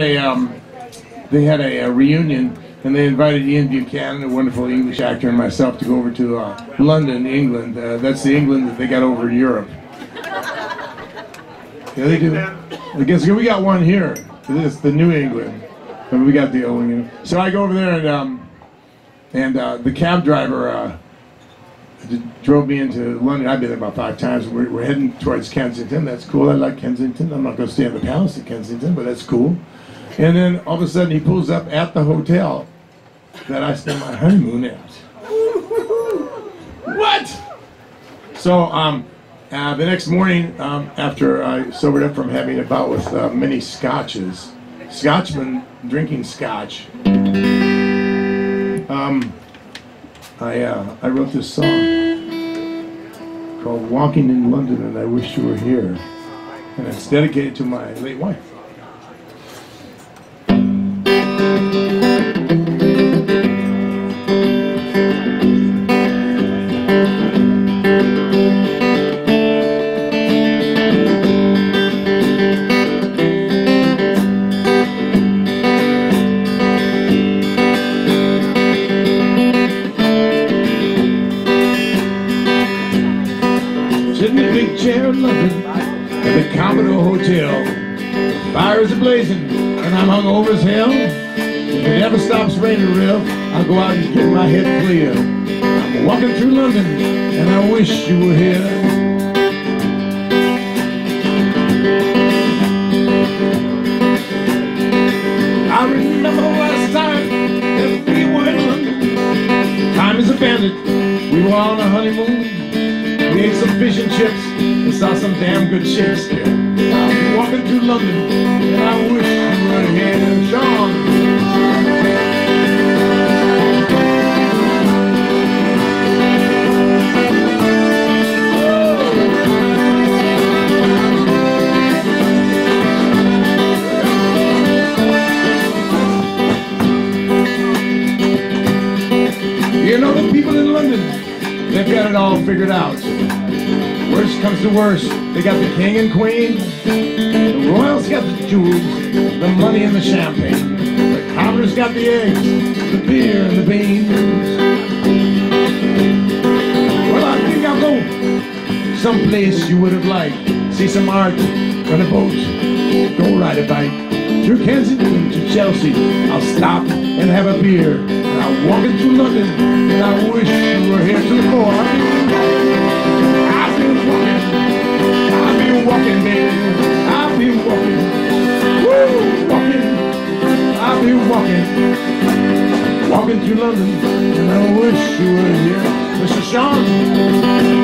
a, um, they had a, a reunion and they invited Ian Buchanan, a wonderful English actor, and myself to go over to uh, London, England. Uh, that's the England that they got over in Europe. Yeah, they do. I guess we got one here. This is the New England, and we got the old England. So I go over there and um, and uh, the cab driver uh, drove me into London. I've been there about five times. We're, we're heading towards Kensington. That's cool. I like Kensington. I'm not going to stay in the palace at Kensington, but that's cool. And then all of a sudden he pulls up at the hotel that I spent my honeymoon at. What? So um, uh, the next morning, um, after I sobered up from having a bout with uh, many scotches, Scotchman drinking scotch, um, I uh, I wrote this song called "Walking in London," and I wish you were here, and it's dedicated to my late wife. Commodore Hotel. Fires are blazing and I'm hung over as hell. If it ever stops raining real, I'll go out and get my head clear. I'm walking through London and I wish you were here. I remember last time that we were in London. Time is a bandit. We were on a honeymoon. Fish and chips and saw some damn good Shakespeare. I'm walking through London and I wish you were here, Sean. Figured out. Worst comes to worst, they got the king and queen. The royals got the jewels, the money and the champagne. The commoners got the eggs, the beer and the beans. Well, I think I'll go someplace you would have liked. See some art, run a boat, go ride a bike. Through Kensington to Chelsea, I'll stop and have a beer. And I'll walk into London, and I wish you were walking through London, and I wish you were here, Mr. Sean.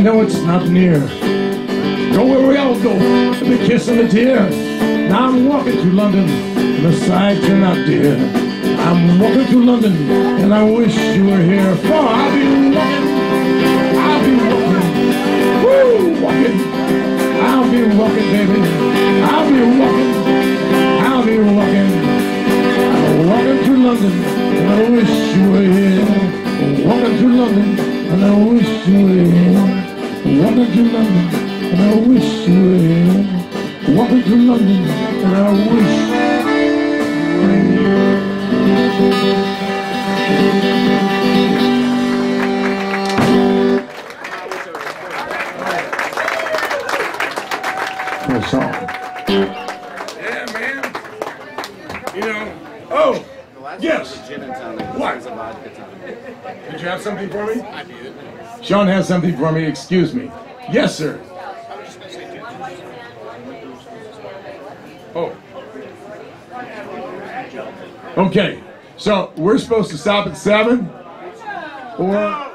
Know it's not near. Go where we all go, the kiss and the tear. Now I'm walking through London, and the sights are not dear. I'm walking through London, and I wish you were here. For I'll be walking, I'll be walking, woo, walking. I'll be walking, baby. I'll be walking, I'll be walking. I'm walking through London, and I wish you were here. Walking through London, and I wish you were here. Walking through London, and I wish you were here. Walking through London, and I wish you were here. For a song. Yeah, man. You know. Oh, yes. What? Did you have something for me? I did. Sean has something for me. Excuse me. Yes, sir. Oh. Okay. So we're supposed to stop at seven, or